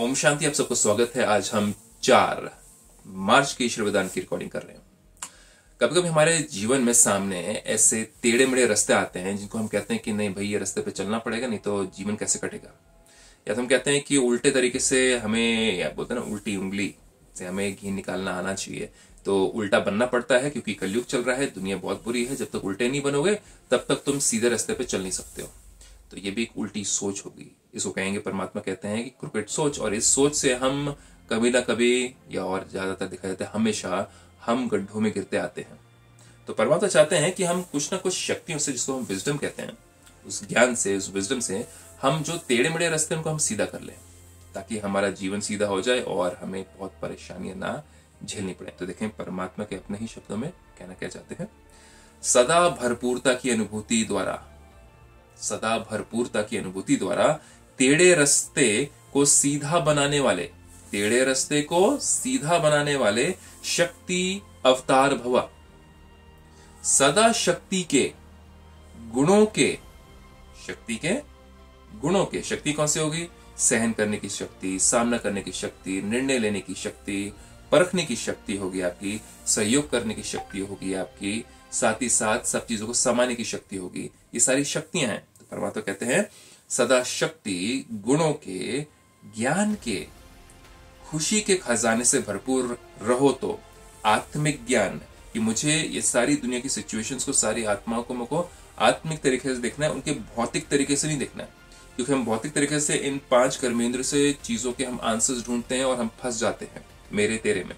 ओम शांति, आप सबको स्वागत है। आज हम चार मार्च के ईश्वर की रिकॉर्डिंग कर रहे हैं। कभी कभी हमारे जीवन में सामने ऐसे टेढ़े मेढ़े रास्ते आते हैं, जिनको हम कहते हैं कि नहीं भाई, ये रास्ते पे चलना पड़ेगा, नहीं तो जीवन कैसे कटेगा? या तो हम कहते हैं कि उल्टे तरीके से हमें, या बोलते हैं ना, उल्टी उंगली से हमें घी निकालना आना चाहिए। तो उल्टा बनना पड़ता है, क्योंकि कलयुग चल रहा है, दुनिया बहुत बुरी है। जब तक उल्टे नहीं बनोगे, तब तक तुम सीधे रास्ते पे चल नहीं सकते हो। तो ये भी एक उल्टी सोच होगी। इसको कहेंगे, परमात्मा कहते हैं कि क्रिकेट सोच। और इस सोच से हम कभी ना कभी, या और ज़्यादातर दिखा जाता है, हमेशा हम गड्ढों में गिरते आते हैं। तो परमात्मा चाहते हैं कि हम कुछ ना कुछ शक्तियों से, जिसको हम विजडम कहते हैं, उस ज्ञान से, उस विजडम से हम जो टेढ़े मेढ़े रास्ते उनको हम सीधा कर लें, ताकि हमारा जीवन सीधा हो जाए और हमें बहुत परेशानियाँ ना झेलनी पड़े। तो देखें, परमात्मा के अपने ही शब्दों में कहना क्या चाहते हैं? सदा भरपूरता की अनुभूति द्वारा, सदा भरपूरता की अनुभूति द्वारा टेढ़े रस्ते को सीधा बनाने वाले, टेढ़े रस्ते को सीधा बनाने वाले शक्ति अवतार भवा। सदा शक्ति के, गुणों के, शक्ति के, गुणों के, शक्ति कौन सी होगी? सहन करने की शक्ति, सामना करने की शक्ति, निर्णय लेने की शक्ति, परखने की शक्ति होगी आपकी, सहयोग करने की शक्ति होगी आपकी, साथ ही साथ सब चीज़ों को समाने की शक्ति होगी। ये सारी शक्तियाँ हैं। तो परमात्मा कहते हैं सदा शक्ति गुणों के, ज्ञान के, खुशी के खजाने से भरपूर रहो तो आत्मिक ज्ञान कि मुझे ये सारी दुनिया की सिचुएशंस को, सारी आत्माओं को मुझको आत्मिक तरीके से देखना है, उनके भौतिक तरीके से नहीं देखना है। क्योंकि हम भौतिक तरीके से इन पाँच कर्मेंद्र से चीज़ों के हम आंसर्स ढूंढते हैं और हम फंस जाते हैं, मेरे तेरे में।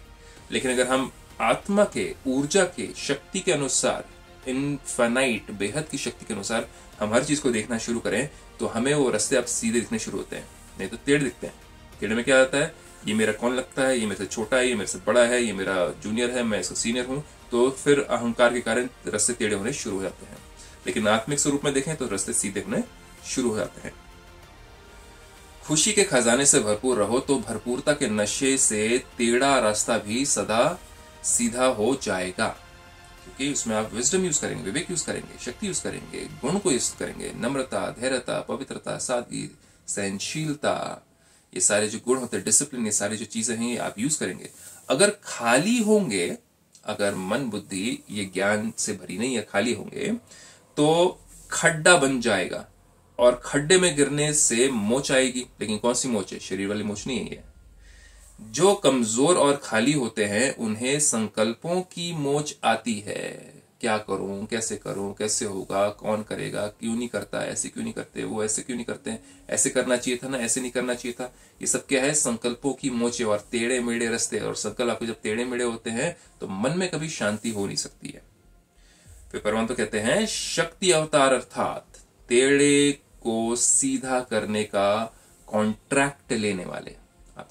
लेकिन अगर हम आत्मा के, ऊर्जा के, शक्ति के अनुसार इनफाइनाइट बेहद की शक्ति के अनुसार हम हर चीज़ को देखना शुरू करें तो हमें वो रस्ते अब सीधे दिखने शुरू होते हैं। नहीं तो टेढ़ दिखते हैं। टेढ़ में क्या आता है? ये मेरा कौन लगता है? ये मेरे से छोटा है? ये मेरे से बड़ा है? ये मेरा जूनियर है? मैं इसका सीनियर हूँ? तो फिर अहंकार के कारण रस्ते टेढ़े होने शुरू हो जाते हैं। लेकिन आत्मिक स्वरूप में देखें तो रस्ते सीधे होने शुरू हो जाते हैं। खुशी के खजाने से भरपूर रहो तो भरपूरता के नशे से टेढ़ा रास्ता भी सदा सीधा हो जाएगा। क्योंकि उसमें आप विजडम यूज़ करेंगे, विवेक यूज़ करेंगे, शक्ति यूज़ करेंगे, गुण को यूज़ करेंगे, नम्रता, धैर्यता, पवित्रता, सादगी, सहनशीलता, ये सारे जो गुण होते हैं डिसिप्लिन ये सारी जो चीज़ें हैं, ये आप यूज़ करेंगे। अगर खाली होंगे, अगर मन बुद्धि ये ज्ञान से भरी नहीं है, खाली होंगे तो खड्डा बन जाएगा और खड्डे में गिरने से मोच आएगी। लेकिन कौन सी मोच है? शरीर वाली मोच नहीं है जो कमज़ोर और खाली होते हैं, उन्हें संकल्पों की मोच आती है। क्या करूँ, कैसे करूँ, कैसे होगा, कौन करेगा, क्यों नहीं करता, ऐसे क्यों नहीं करते, वो ऐसे क्यों नहीं करते ऐसे करना चाहिए था ना, ऐसे नहीं करना चाहिए था। ये सब क्या है? संकल्पों की मोचे और टेढ़े मेढ़े रस्ते। और संकल्प आपके जब टेढ़े मेढ़े होते हैं तो मन में कभी शांति हो नहीं सकती है। फिर परमान तो कहते हैं, शक्ति अवतार अर्थात टेढ़े को सीधा करने का कॉन्ट्रैक्ट लेने वाले।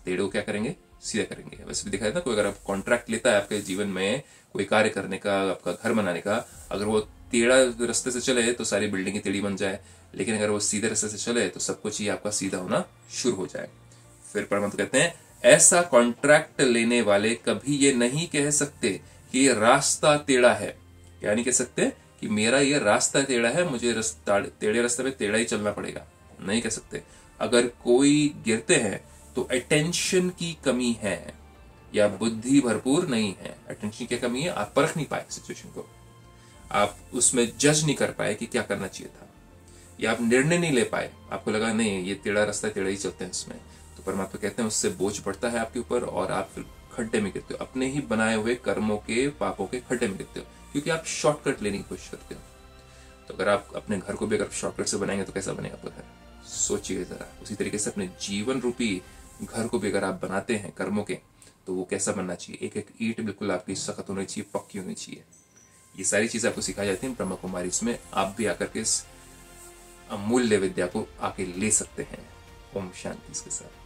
टेढ़े क्या करेंगे? सीधा करेंगे। वैसे भी दिखाया था, कोई अगर आप कॉन्ट्रैक्ट लेता है आपके जीवन में, कोई कार्य करने का, आपका घर बनाने का, अगर वो टेढ़ा रास्ते से चले तो सारी बिल्डिंग टेढ़ी बन जाए। लेकिन अगर वो सीधे रास्ते से चले तो सब कुछ ही आपका सीधा होना शुरू हो जाए। फिर परमात्मा कहते हैं, ऐसा कॉन्ट्रैक्ट लेने वाले कभी ये नहीं कह सकते कि ये रास्ता टेढ़ा है। क्या नहीं कह सकते कि मेरा ये रास्ता टेढ़ा है, मुझे टेढ़े रास्ते पे टेढ़ा ही चलना पड़ेगा। नहीं कह सकते। अगर कोई गिरते हैं तो अटेंशन की कमी है या बुद्धि भरपूर नहीं है अटेंशन की कमी है, आप परख नहीं पाए सिचुएशन को। आप उसमें जज नहीं कर पाए कि क्या करना चाहिए था। या आप निर्णय नहीं ले पाए। आपको लगा, नहीं, ये टेढ़ा रास्ता, टेढ़ा ही चलते हैं इसमें। तो परमात्मा कहते हैं, उससे बोझ पड़ता है आपके ऊपर और आप फिर खड्डे में गिरते हो। अपने ही बनाए हुए कर्मों के, पापों के खड्डे में गिरते हो, क्योंकि आप शॉर्टकट लेने की कोशिश करते हो। तो अगर आप अपने घर को भी अगर शॉर्टकट से बनाएँगे तो कैसा बनेगा आपका घर सोचिए जरा। उसी तरीके से अपने जीवन रूपी घर को भी अगर आप बनाते हैं कर्मों के तो वो कैसा बनना चाहिए? एक एक ईट बिल्कुल आपकी सख्त होनी चाहिए, पक्की होनी चाहिए। ये सारी चीज़ें आपको सिखाई जाती हैं ब्रह्म कुमारी। इसमें आप भी आकर के इस अमूल्य विद्या को आके ले सकते हैं। ओम शांति इसके साथ।